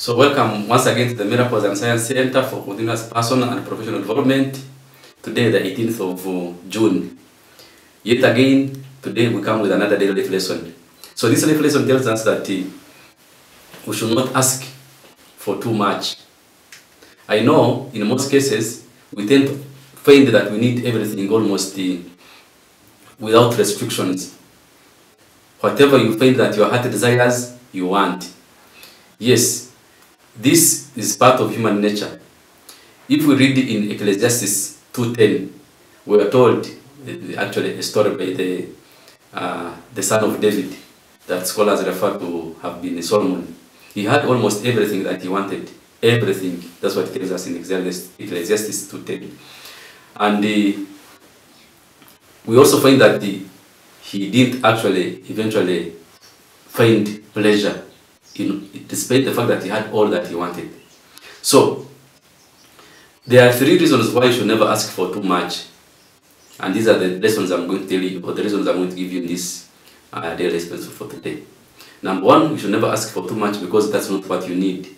So welcome once again to the Miracles and Science Center for Continuous Personal and Professional Development. Today, the 18th of uh, June. Yet again, today we come with another daily life lesson. So this life lesson tells us that uh, we should not ask for too much. I know in most cases we tend to find that we need everything almost uh, without restrictions. Whatever you find that your heart desires, you want. Yes, this is part of human nature. If we read in Ecclesiastes 2.10, we are told, actually a story by the, uh, the son of David, that scholars refer to have been Solomon. He had almost everything that he wanted. Everything. That's what it tells us in Ecclesiastes Ecclesiastes 2.10. And uh, we also find that the, he didn't actually eventually find pleasure in, despite the fact that he had all that he wanted. So, there are three reasons why you should never ask for too much. And these are the lessons I'm going to tell you, or the reasons I'm going to give you in this uh, daily lesson for today. Number one, you should never ask for too much because that's not what you need.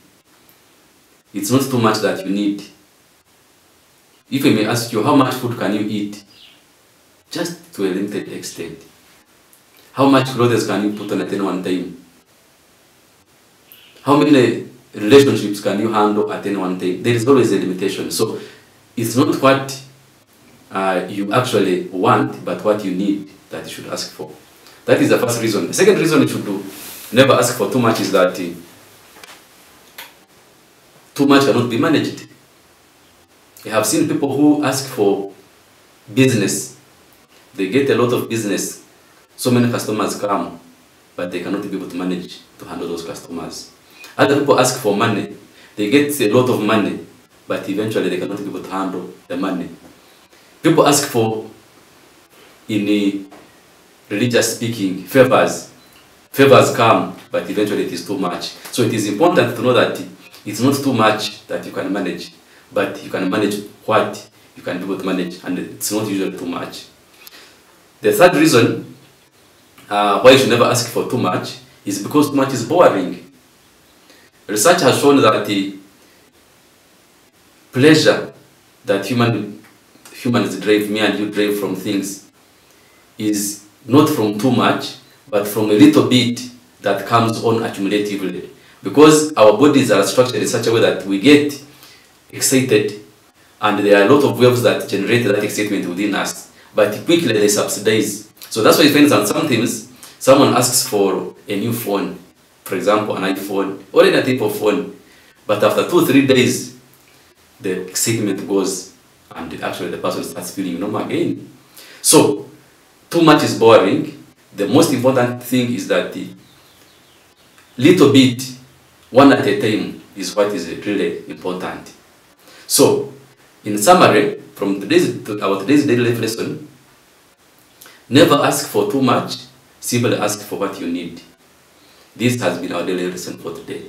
It's not too much that you need. If I may ask you, how much food can you eat? Just to a limited extent. How much clothes can you put on at any one time? How many relationships can you handle at any one time? There is always a limitation. So it's not what uh, you actually want, but what you need that you should ask for. That is the first reason. The second reason you should do, never ask for too much is that uh, too much cannot be managed. I have seen people who ask for business. They get a lot of business. So many customers come, but they cannot be able to manage to handle those customers. Other people ask for money. They get a lot of money, but eventually they cannot be able to handle the money. People ask for, in religious speaking, favors. Favors come, but eventually it is too much. So it is important to know that it's not too much that you can manage, but you can manage what you can be able to manage, and it's not usually too much. The third reason uh, why you should never ask for too much is because too much is boring. Research has shown that the pleasure that human humans derive, me and you derive from things, is not from too much, but from a little bit that comes on accumulatively. Because our bodies are structured in such a way that we get excited, and there are a lot of waves that generate that excitement within us, but quickly they subsidize. So that's why you find that sometimes someone asks for a new phone, for example, an iPhone, or any type of phone, but after two, three days, the excitement goes, and actually the person starts feeling normal again. So, too much is boring. The most important thing is that the little bit, one at a time, is what is really important. So, in summary, from today's, our today's daily life lesson, never ask for too much, simply ask for what you need. This has been our daily lesson for today.